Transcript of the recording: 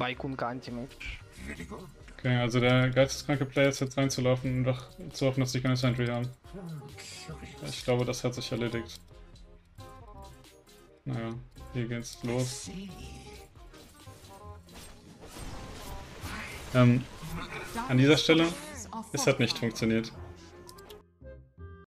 Baikun Anti-Mage. Okay, also der geisteskranke Player ist jetzt reinzulaufen und doch zu hoffen, dass sie keine Sentry haben. Ich glaube, das hat sich erledigt. Naja, hier geht's los. Ähm, an dieser Stelle, es hat nicht funktioniert.